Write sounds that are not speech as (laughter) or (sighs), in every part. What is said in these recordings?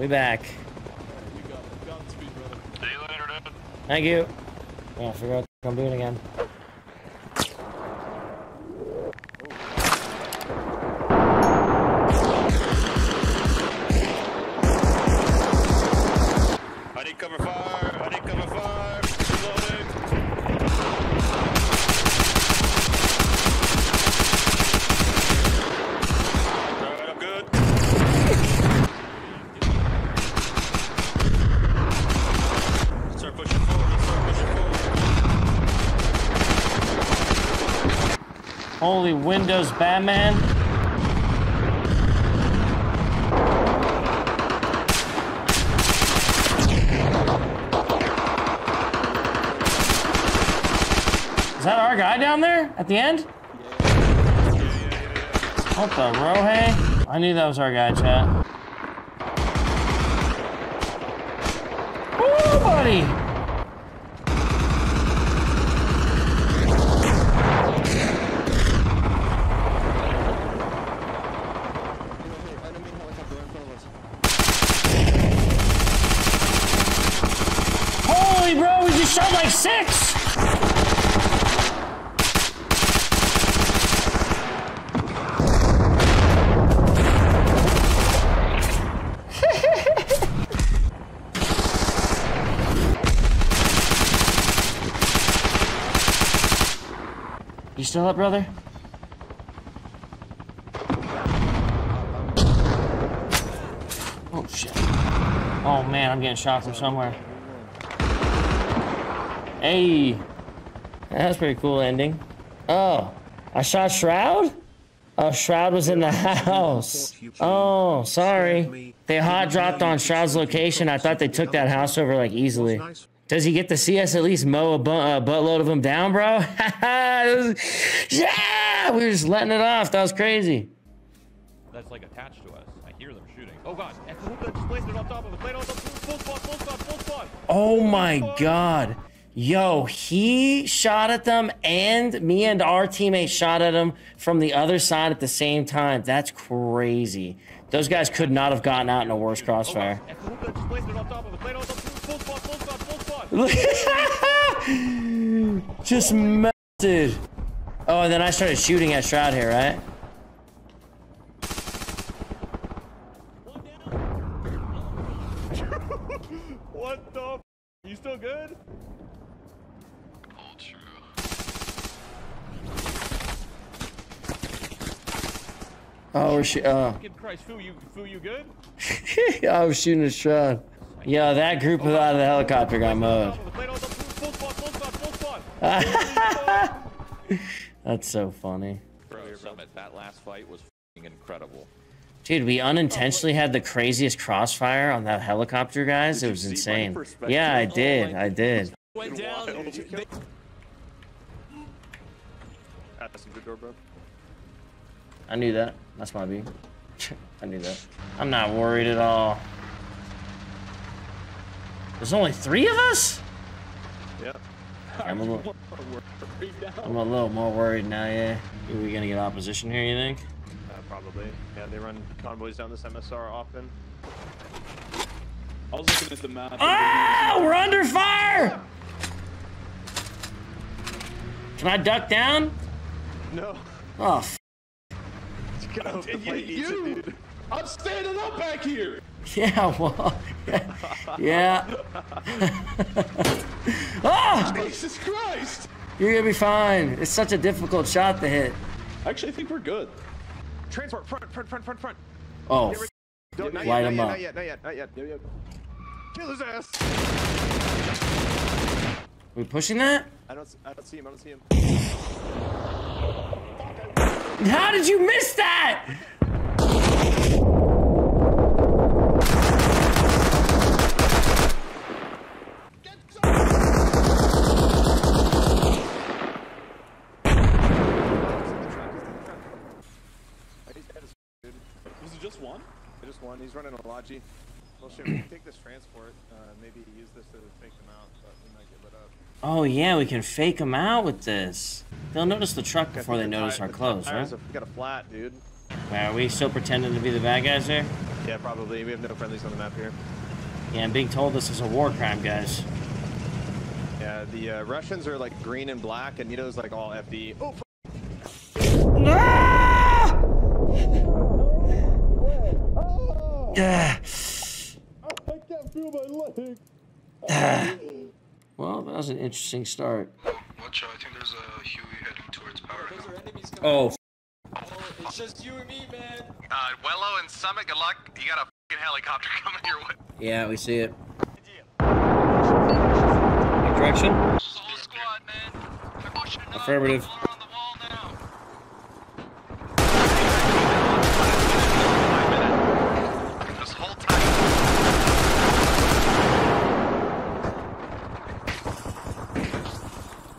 We back. You got, you got speed, brother. See you later, dude. Thank you. Oh, yeah, figure out what I'm doing again. Holy Windows Batman. Is that our guy down there at the end? What the Rohe? I knew that was our guy, chat. Woo, buddy! Hey, enemy helicopter right in front of us. Holy bro, we just shot like six! (laughs) you still up, brother? Oh shit. Oh man, I'm getting shot from somewhere. Hey, that's pretty cool ending. Oh, I shot Shroud? Oh, Shroud was in the house. Oh, sorry. They hot dropped on Shroud's location. I thought they took that house over like easily. Does he get to see us at least mow a, bu- a buttload of them down, bro? (laughs) Yeah, we were just letting it off. That was crazy. that's like attached to us. I hear them shooting. Oh god. Oh my god. Yo, he shot at them and me and our teammate shot at him from the other side at the same time. That's crazy. Those guys could not have gotten out in a worse crossfire. (laughs) Just melted. Oh, and then I started shooting at Shroud here, right? (laughs) What the? You still good? Oh, we're sh- oh. Fucking Christ, Fu, you, Fu, you good? (laughs) I was shooting at Shroud. Yeah, that group out of the helicopter got mowed. (laughs) That's so funny. Bro, Summit, that last fight was f***ing incredible. Dude, we unintentionally had the craziest crossfire on that helicopter, guys. Did it was insane. Yeah, I did. my I did. Went down. Passenger door, bro. I knew that. That's my beat. (laughs) I knew that. I'm not worried at all. There's only three of us? Yeah. I'm a little, (laughs) I'm a little more worried now, yeah. Are we gonna get opposition here, you think? Uh, probably. Yeah, they run convoys down this MSR often. I was looking at the map. and Ah! We're under fire! Can I duck down? No. Oh, f- Get You- fight, eats it, you- I'm standing up back here. (laughs) yeah, well, (laughs) yeah. (laughs) ah! Jesus Christ. You're gonna be fine. It's such a difficult shot to hit. Actually, I think we're good. Transport, front, front, front, front, front. Oh, Get f- rid- Don't, not Light yet, him not up. Yet, not yet, not yet, not yet. Kill his ass. we pushing that? I don't, s- I don't see him, I don't see him. How did you miss that? He's dead as dude. Was it just one? I just one. He's running a Logi. Well, shit, we can take this transport. Uh, maybe use this to fake them out, but we might get lit up. Oh yeah, we can fake them out with this. They'll notice the truck before they The notice ti- our clothes, right? tires have got a flat, dude. Are we still pretending to be the bad guys here? Yeah, probably. We have no friendlies on the map here. Yeah, I'm being told this is a war crime, guys. Yeah, the uh, Russians are like green and black, and NATO's like all FD. Oh, (laughs) Ah! Ah. I can't feel my leg. Ah. (sighs) Well, that was an interesting start. Watch out, I think there's a Huey heading towards power now. Oh, It's just you and me, man. Uh, Wello and Summit, good luck. You got a fucking helicopter (laughs) coming your way. yeah, we see it. What direction? Whole squad, man. They're up. Affirmative. People are on the wall now. This whole time.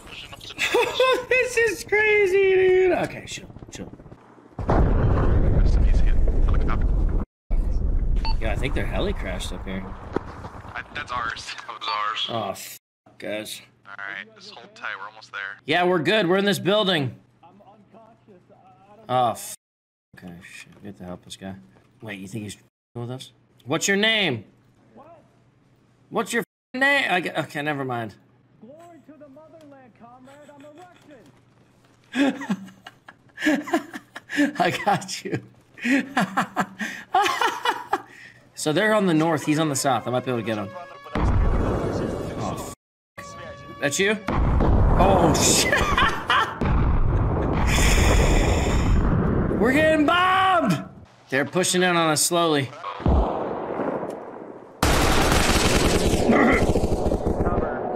Pushing up to the this is crazy, dude. Okay, chill, chill. He's hit. Helicopter. Yeah, I think their heli crashed up here. I, that's ours. That was ours. Oh, f- guys. Alright, just hold tight. We're almost there. Yeah, we're good. We're in this building. Oh, f- okay. Shit, we have to help this guy. Wait, you think he's with us? What's your name? What? What's your f- name? I, g- okay, never mind. Glory to the motherland, comrade. I'm Russian. (laughs) I got you. (laughs) so they're on the north. He's on the south. I might be able to get him. Oh, f- that's you? Oh shit! (laughs) We're getting bombed. They're pushing in on us slowly.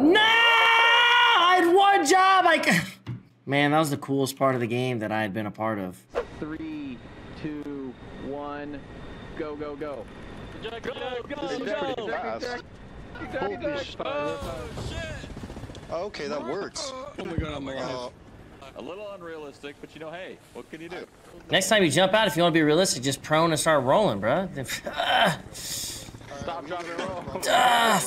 No! I had one job. I. c- Man, that was the coolest part of the game that I had been a part of. Three, two, one, go, go, go. Go, go, This is pretty go. fast. Holy shit. Okay, that works. Oh my god, oh my Uh, A little unrealistic, but you know, hey, what can you do? Next time you jump out, if you want to be realistic, just prone and start rolling, bro. Ah, (laughs) Stop, drop, and roll.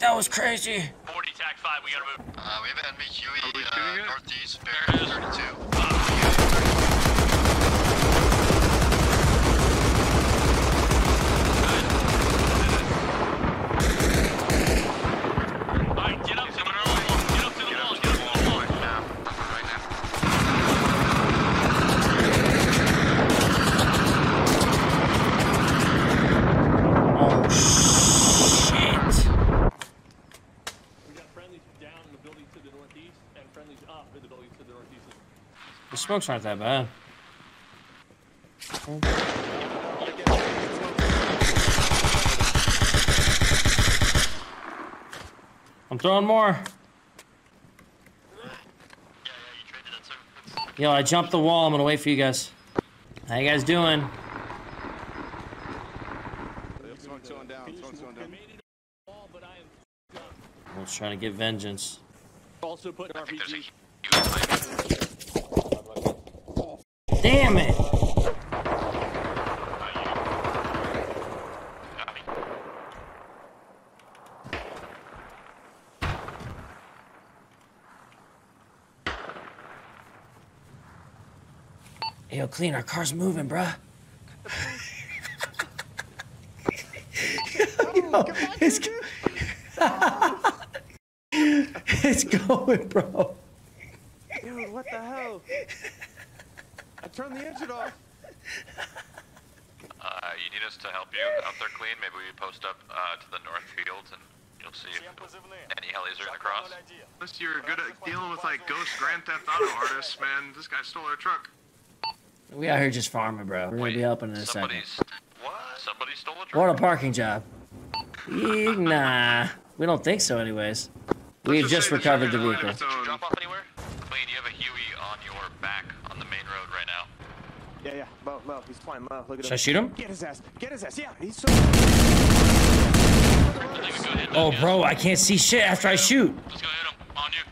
Ah, f- that was crazy. 40 TAC 5, we gotta move. uh, we have an enemy Huey shooting uh, it? northeast, bearing 32. Alright, get up to the wall. Get up to the wall. Get up to the wall. Right now. Oh shit! We got friendlies down in the building to the northeast and friendlies up in the building to the northeast. The smokes aren't that bad. I'm throwing more. Yo, I jumped the wall. I'm gonna wait for you guys. How you guys doing? I was trying to get vengeance. also a RPG. Huge fight. Damn it! Got me. Yo, clean. Our car's moving, bruh. (laughs) Yo, it's, (laughs) it's going, bro. Dude, what the hell? I turned the engine off. Uh, you need us to help you out there clean? Maybe we post up uh, to the north fields and you'll see if any helis are gonna cross. Unless you're good at dealing with like ghost Grand Theft Auto artists, man, this guy stole our truck. We out here just farming, bro. We're gonna be helping in a second. somebody's, What? Somebody stole a truck? What a parking job. Eek, Nah, we don't think so, anyways. We've Let's just recovered the ran out vehicle. its Did you own- drop off anywhere? Clean, you have a Huey on your back on the main road right now. Yeah, yeah. Mo, Mo, he's fine. Mo, look at Should I shoot him? Get his ass. Get his ass. Yeah, he's so. I think we go hit him. Oh, bro, I can't see shit after I shoot. Let's go hit him. On you.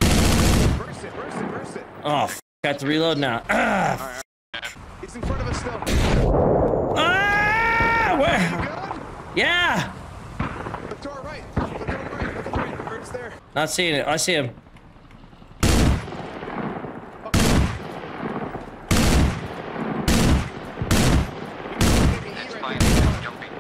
Burst it, burst it, burst it. Oh, f- got to reload now. Ah, He's in front of us still. ah, where? Yeah. Look to our right. Look to our right. Look to our right. Bird's there. Not seeing it. I see him. It's fine. Jumping.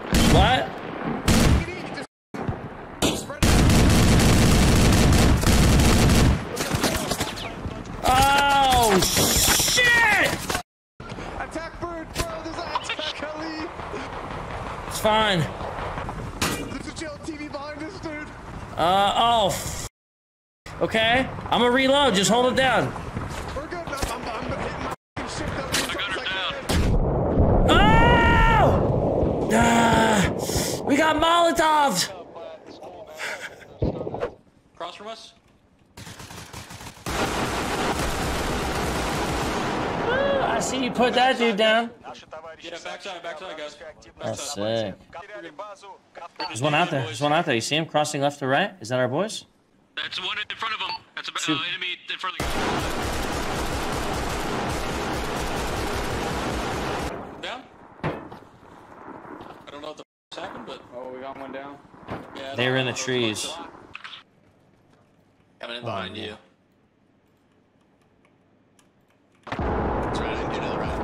fine. There's a jail TV behind us, dude. Uh, oh. Okay, I'm gonna reload. Just hold it down. The gunner's down. Oh! Ah, we got Molotovs. Cross from us? See you put that dude down. Yeah, backside, backside, guys. That's sick. There's one out there. There's one out there. You see him crossing left to right? Is that our boys? That's one in front of him. That's a Two. uh, enemy in front of you. Down? I don't know what the f happened, but Oh, we got one down. yeah. They were in the trees. Coming in behind you. It's right in, to the right.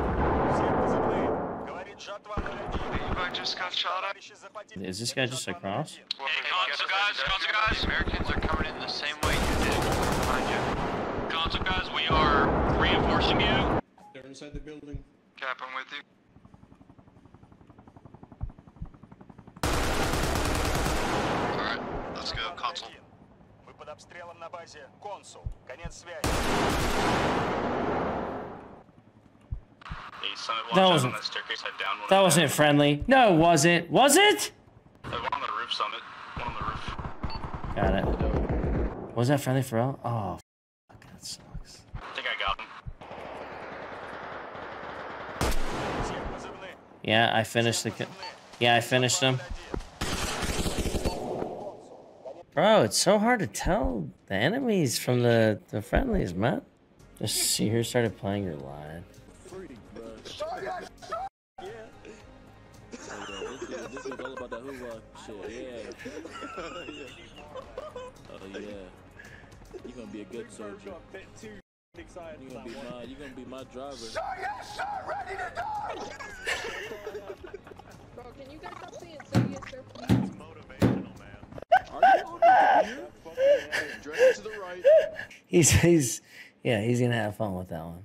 I just got shot at. Is this guy just across? Hey, console guys, console guys. Americans are coming in the same way you did. Behind you. Console guys, we are reinforcing you. They're inside the building. Cap, I'm with you. Alright, let's go, console. Мы под обстрелом на базе. Консул. Конец связи. that wasn't, that staircase had down That wasn't friendly. No, it wasn't. Was it? Uh, on the roof summit. On the roof. Got it. Was that friendly for real? Oh, fuck, that sucks. I think I got him. Yeah, I finished the. Yeah, I finished him. Bro, it's so hard to tell the enemies from the, the friendlies, man. Just see here started playing your line. Is all about that hoorah shit, yeah. (laughs) Oh (laughs) yeah. You gonna be a good soldier. You gonna be my, you gonna be my driver. Bro, can you guys stop saying so yes, sir, please? Drag to the right. He's he's yeah, he's gonna have fun with that one.